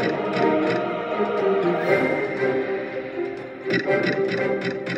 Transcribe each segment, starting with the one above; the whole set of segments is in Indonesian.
Thank you.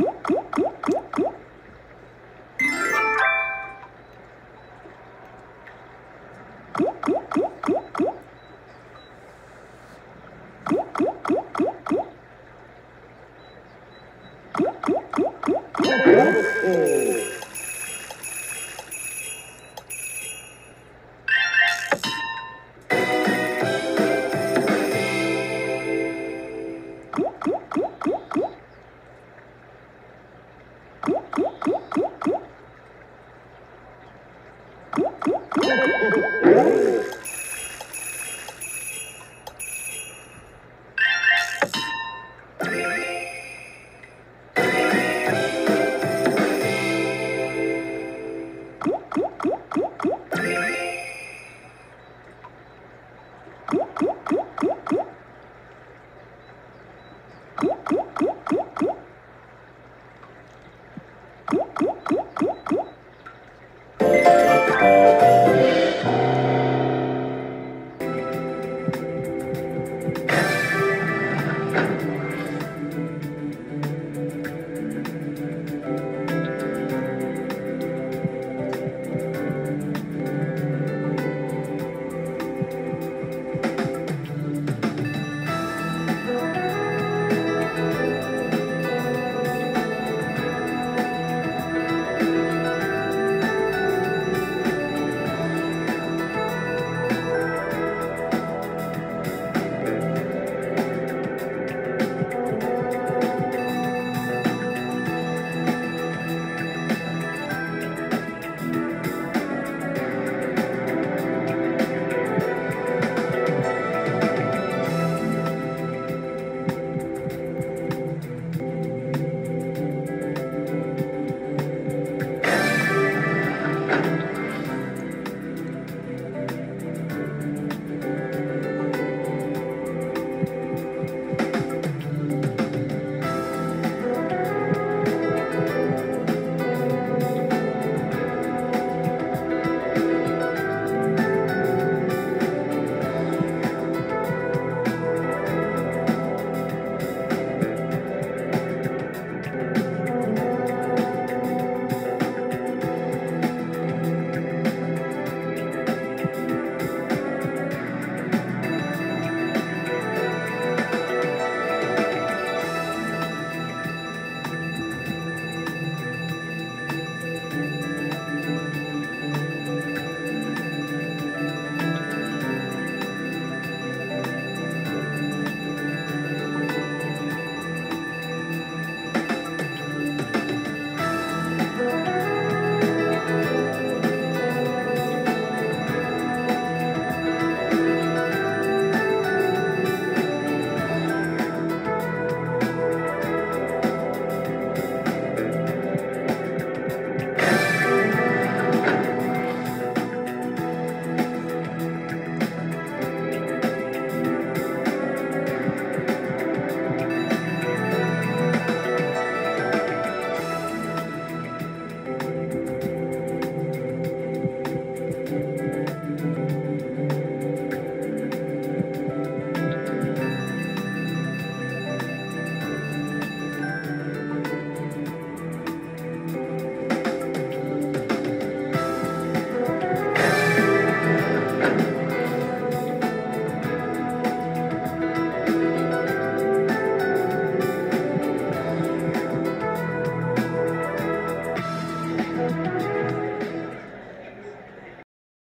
Ooh, ooh.